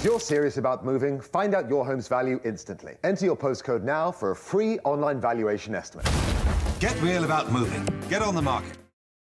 If you're serious about moving, find out your home's value instantly. Enter your postcode now for a free online valuation estimate. Get real about moving. Get OnTheMarket.